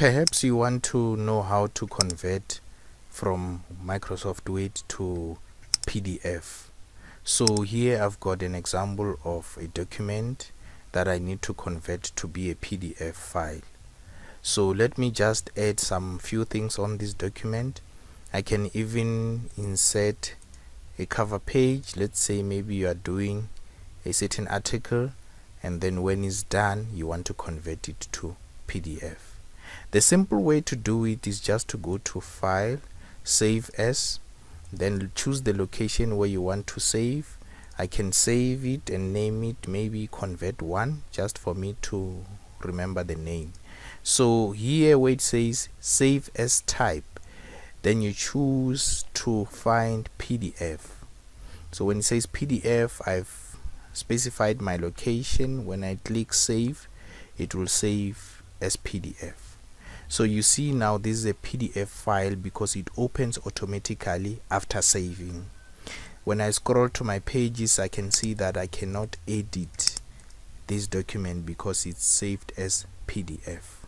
perhaps you want to know how to convert from Microsoft Word to PDF so here I've got an example of a document that I need to convert to be a PDF file. So let me just add some few things on this document. I can even insert a cover page. Let's say maybe you are doing a certain article and then when it's done you want to convert it to PDF the simple way to do it is just to go to file save as then choose the location where you want to save. I can save it and name it maybe convert one just for me to remember the name. So here where it says save as type then you choose to find PDF so when it says PDF I've specified my location. When I click save it will save as PDF so you see now this is a PDF file because it opens automatically after saving when I scroll to my pages I can see that I cannot edit this document because it's saved as PDF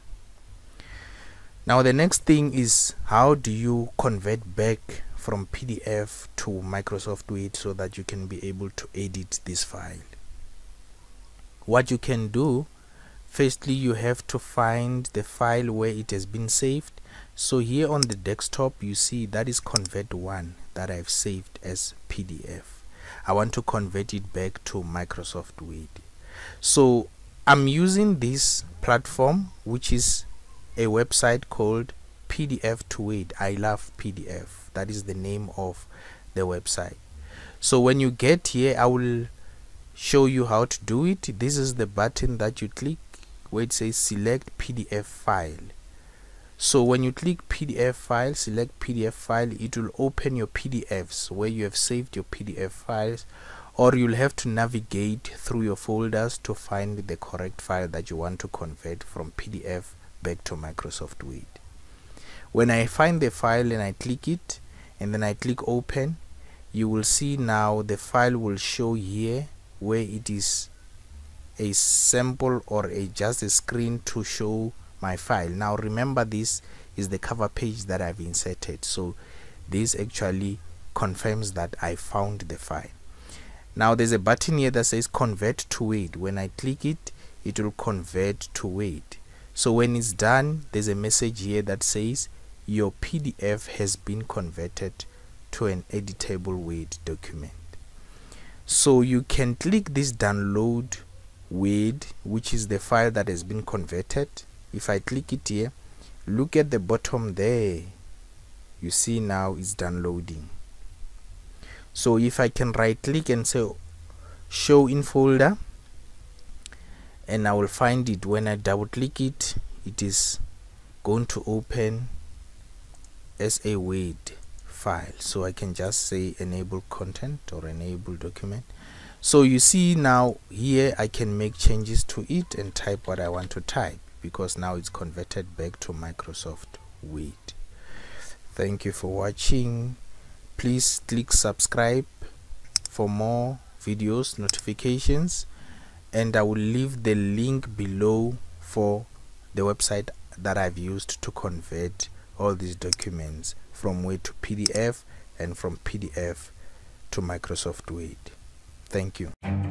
now the next thing is how do you convert back from PDF to Microsoft Word so that you can be able to edit this file. What you can do firstly you have to find the file where it has been saved so here on the desktop you see that is convert one that I've saved as PDF I want to convert it back to Microsoft Word so I'm using this platform which is a website called PDF to Word. I love PDF. That is the name of the website. So when you get here, I will show you how to do it. This is the button that you click where it says select PDF file. So when you click PDF file, select PDF file, it will open your PDFs where you have saved your PDF files or you'll have to navigate through your folders to find the correct file that you want to convert from PDF back to Microsoft Word. When I find the file and I click it and then I click open, you will see now the file will show here where it is a sample or a just a screen to show my file. Now remember this is the cover page that I've inserted. So this actually confirms that I found the file. Now there's a button here that says convert to Word. When I click it, it will convert to Word so when it's done there's a message here that says your PDF has been converted to an editable Word document so you can click this download Word which is the file that has been converted. If I click it here look at the bottom there. You see now it's downloading. So if I can right click and say show in folder and I will find it. When I double click it it is going to open as a Word file. So I can just say enable content or enable document so you see now here I can make changes to it and type what I want to type because now it's converted back to Microsoft Word thank you for watching please click subscribe for more videos notifications and I will leave the link below for the website that I've used to convert all these documents from Word to PDF and from PDF to Microsoft Word. Thank you.